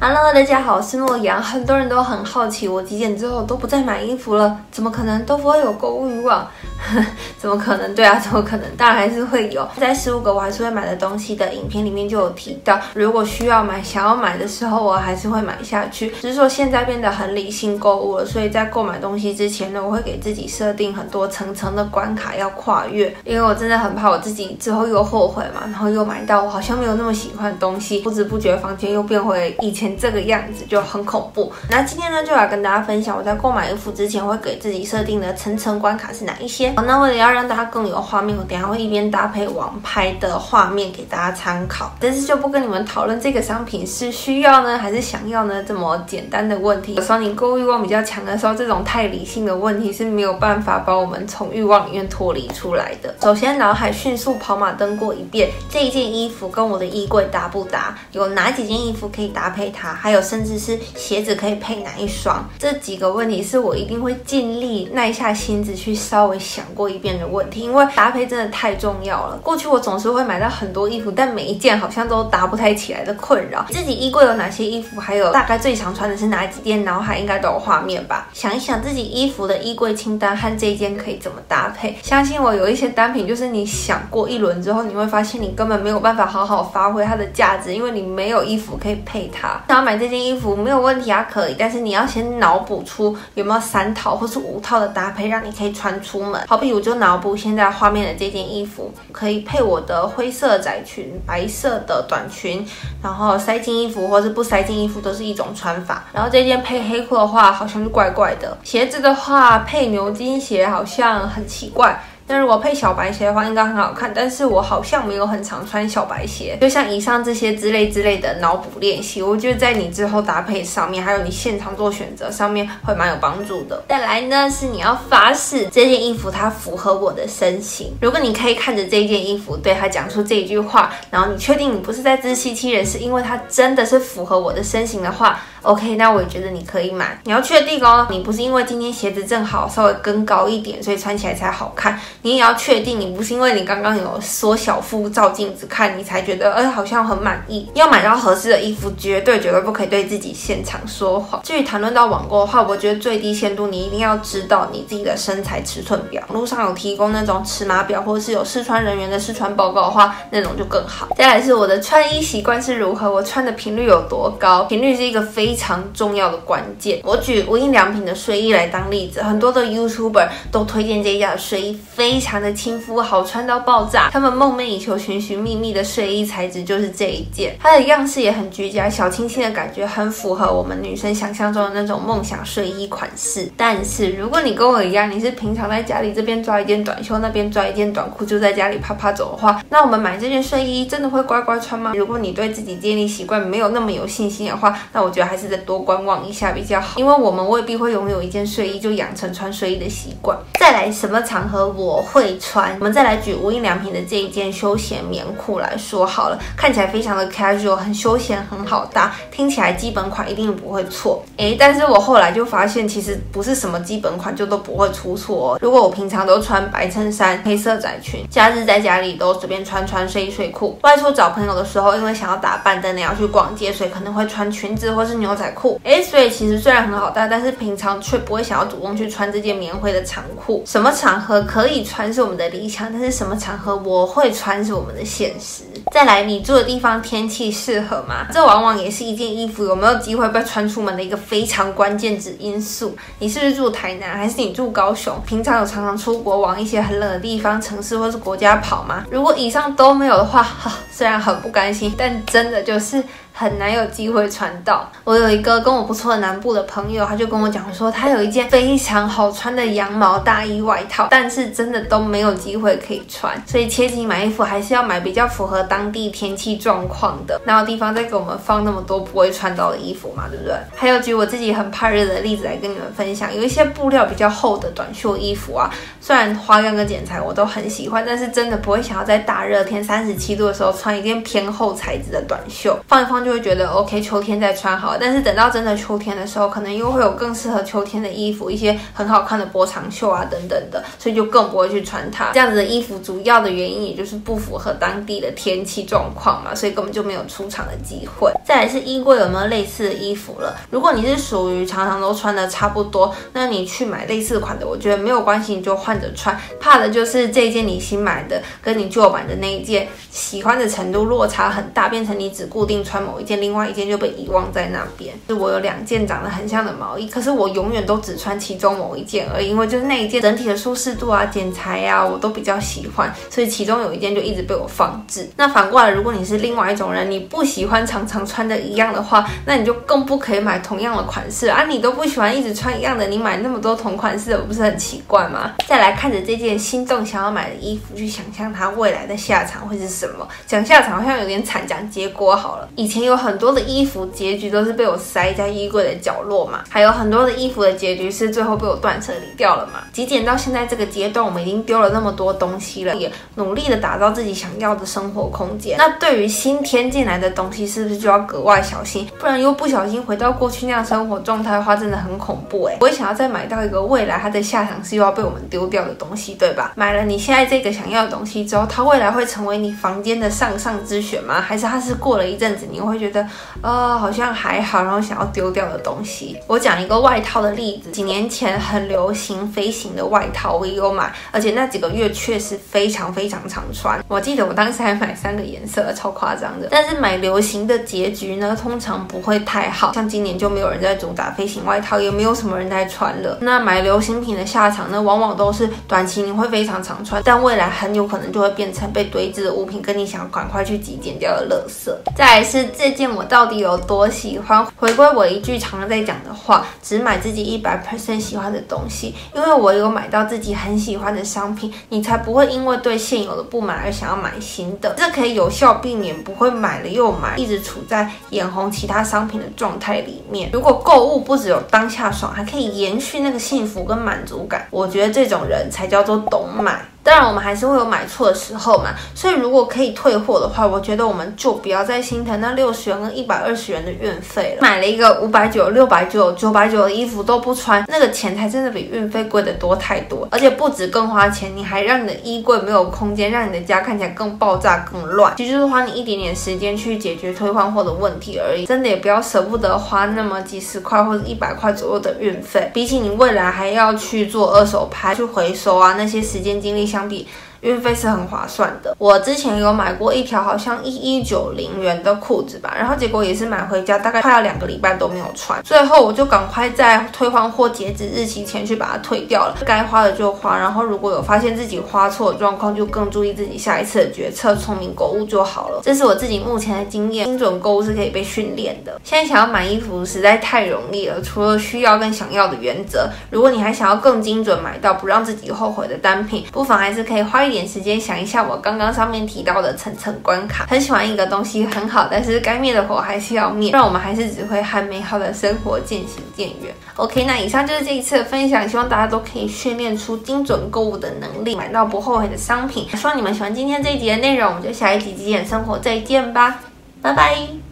Hello，大家好，我是诺阳。很多人都很好奇，我体检之后都不再买衣服了，怎么可能都不会有购物欲望？怎么可能？对啊，怎么可能？当然还是会有。在十五个我还是会买的东西的影片里面就有提到，如果需要买、想要买的时候，我还是会买下去。只是说现在变得很理性购物了，所以在购买东西之前呢，我会给自己设定很多层层的关卡要跨越，因为我真的很怕我自己之后又后悔嘛，然后又买到我好像没有那么喜欢的东西，不知不觉房间又变回以前。这个样子就很恐怖。那今天呢，就来跟大家分享我在购买衣服之前会给自己设定的层层关卡是哪一些。好，那为了要让大家更有画面，我等下会一边搭配网拍的画面给大家参考。但是就不跟你们讨论这个商品是需要呢还是想要呢这么简单的问题。有时候你购物欲望比较强的时候，这种太理性的问题是没有办法把我们从欲望里面脱离出来的。首先，脑海迅速跑马灯过一遍，这一件衣服跟我的衣柜搭不搭？有哪几件衣服可以搭配？它还有甚至是鞋子可以配哪一双？这几个问题是我一定会尽力耐下心子去稍微想过一遍的问题，因为搭配真的太重要了。过去我总是会买到很多衣服，但每一件好像都搭不太起来的困扰。自己衣柜有哪些衣服，还有大概最常穿的是哪几件，脑海应该都有画面吧？想一想自己衣服的衣柜清单和这一件可以怎么搭配？相信我，有一些单品就是你想过一轮之后，你会发现你根本没有办法好好发挥它的价值，因为你没有衣服可以配它。想要买这件衣服没有问题啊，可以，但是你要先脑补出有没有三套或是五套的搭配，让你可以穿出门。好比我就脑补现在画面的这件衣服，可以配我的灰色窄裙、白色的短裙，然后塞进衣服或是不塞进衣服都是一种穿法。然后这件配黑裤的话，好像就怪怪的。鞋子的话，配牛津鞋好像很奇怪。那如果配小白鞋的话，应该很好看。但是我好像没有很常穿小白鞋。就像以上这些之类之类的脑补练习，我觉得在你之后搭配上面，还有你现场做选择上面，会蛮有帮助的。再来呢，是你要发誓这件衣服它符合我的身形。如果你可以看着这件衣服，对它讲出这一句话，然后你确定你不是在自欺欺人，是因为它真的是符合我的身形的话，OK，那我也觉得你可以买。你要确定哦，你不是因为今天鞋子正好稍微跟高一点，所以穿起来才好看。你也要确定，你不是因为你刚刚有缩小腹照镜子看，你才觉得哎好像很满意。要买到合适的衣服，绝对绝对不可以对自己现场说谎。至于谈论到网购的话，我觉得最低限度你一定要知道你自己的身材尺寸表，路上有提供那种尺码表，或者是有试穿人员的试穿报告的话，那种就更好。再来是我的穿衣习惯是如何，我穿的频率有多高？频率是一个非非常重要的关键。我举无印良品的睡衣来当例子，很多的 YouTuber 都推荐这一家的睡衣，非常的。亲肤好穿到爆炸，他们梦寐以求、寻寻觅觅的睡衣材质就是这一件，它的样式也很居家，小清新的感觉很符合我们女生想象中的那种梦想睡衣款式。但是如果你跟我一样，你是平常在家里这边抓一件短袖，那边抓一件短裤，就在家里啪啪走的话，那我们买这件睡衣真的会乖乖穿吗？如果你对自己建立习惯没有那么有信心的话，那我觉得还是得多观望一下比较好，因为我们未必会拥有一件睡衣就养成穿睡衣的习惯。再来，什么场合我会？穿，我们再来举无印良品的这一件休闲棉裤来说好了，看起来非常的 casual，很休闲，很好搭，听起来基本款一定不会错。诶，但是我后来就发现，其实不是什么基本款就都不会出错哦。如果我平常都穿白衬衫、黑色窄裙，假日在家里都随便穿穿睡衣睡裤，外出找朋友的时候，因为想要打扮，真的要去逛街，所以可能会穿裙子或是牛仔裤。诶，所以其实虽然很好搭，但是平常却不会想要主动去穿这件棉灰的长裤。什么场合可以穿？是我们的理想，但是什么场合我会穿是我们的现实。再来，你住的地方天气适合吗？这往往也是一件衣服有没有机会被穿出门的一个非常关键之因素。你是不是住台南，还是你住高雄？平常有常常出国往一些很冷的地方、城市或是国家跑吗？如果以上都没有的话，哈，虽然很不甘心，但真的就是。很难有机会穿到。我有一个跟我不错的南部的朋友，他就跟我讲说，他有一件非常好穿的羊毛大衣外套，但是真的都没有机会可以穿。所以切记买衣服还是要买比较符合当地天气状况的。哪有地方再给我们放那么多不会穿到的衣服嘛？对不对？还有举我自己很怕热的例子来跟你们分享，有一些布料比较厚的短袖衣服啊，虽然花样跟剪裁我都很喜欢，但是真的不会想要在大热天三十七度的时候穿一件偏厚材质的短袖，放一放就。就会觉得 OK，秋天再穿好。但是等到真的秋天的时候，可能又会有更适合秋天的衣服，一些很好看的波长袖啊等等的，所以就更不会去穿它。这样子的衣服主要的原因也就是不符合当地的天气状况嘛，所以根本就没有出场的机会。再来是衣柜有没有类似的衣服了？如果你是属于常常都穿的差不多，那你去买类似款的，我觉得没有关系，你就换着穿。怕的就是这件你新买的跟你旧买的那一件喜欢的程度落差很大，变成你只固定穿某一件，另外一件就被遗忘在那边。是我有两件长得很像的毛衣，可是我永远都只穿其中某一件而已，因为就是那一件整体的舒适度啊、剪裁啊，我都比较喜欢，所以其中有一件就一直被我放置。那反过来，如果你是另外一种人，你不喜欢常常穿的一样的话，那你就更不可以买同样的款式啊！你都不喜欢一直穿一样的，你买那么多同款式的，不是很奇怪吗？再来看着这件心动想要买的衣服，去想象它未来的下场会是什么？讲下场好像有点惨，讲结果好了。以前有很多的衣服结局都是被我塞在衣柜的角落嘛，还有很多的衣服的结局是最后被我断舍离掉了嘛。极简到现在这个阶段，我们已经丢了那么多东西了，也努力的打造自己想要的生活空间。那对于新添进来的东西，是不是就要格外小心？不然又不小心回到过去那样生活状态的话，真的很恐怖哎！我也想要再买到一个未来它的下场是又要被我们丢掉的东西，对吧？买了你现在这个想要的东西之后，它未来会成为你房间的上上之选吗？还是它是过了一阵子你会觉得，呃，好像还好，然后想要丢掉的东西？我讲一个外套的例子，几年前很流行飞行的外套，我也有买，而且那几个月确实非常非常常穿。我记得我当时还买三个颜色，超夸张的。但是买流行的结局呢，通常不会太好，像今年就没有人在主打飞行外套，也没有什么人在穿了。那买流行品的下场呢，往往都是短期你会非常常穿，但未来很有可能就会变成被堆置的物品，跟你想赶快去极简掉的垃圾。再来是这件我到底有多喜欢？回归我一句常常在讲的话，只买自己一百 percent 喜欢的东西，因为我有买到自己很喜欢的商品，你才不会因为对现有的不满而想要买新的。这可以有效避免不会买了又买，一直处在眼红其他商品的状态里面。如果购物不只有当下爽，还可以延续那个幸福跟满足感，我觉得这种人才叫做懂买。当然，我们还是会有买错的时候嘛，所以如果可以退货的话，我觉得我们就不要再心疼那六十元跟一百二十元的运费了。买了一个五百九、六百九、九百九的衣服都不穿，那个钱才真的比运费贵得多太多。而且不止更花钱，你还让你的衣柜没有空间，让你的家看起来更爆炸、更乱。其实就是花你一点点时间去解决退换货的问题而已。真的也不要舍不得花那么几十块或者一百块左右的运费，比起你未来还要去做二手拍、去回收啊，那些时间精力相。相比。运费是很划算的。我之前有买过一条好像一一九零元的裤子吧，然后结果也是买回家，大概快要两个礼拜都没有穿。最后我就赶快在退换货截止日期前去把它退掉了。该花的就花，然后如果有发现自己花错的状况，就更注意自己下一次的决策，聪明购物就好了。这是我自己目前的经验，精准购物是可以被训练的。现在想要买衣服实在太容易了，除了需要跟想要的原则，如果你还想要更精准买到不让自己后悔的单品，不妨还是可以花一点时间想一下我刚刚上面提到的层层关卡。很喜欢一个东西很好，但是该灭的火还是要灭，让我们还是只会和美好的生活渐行渐远。OK，那以上就是这一次的分享，希望大家都可以训练出精准购物的能力，买到不后悔的商品。希望你们喜欢今天这一集的内容，我们就下一集极简生活再见吧，拜拜。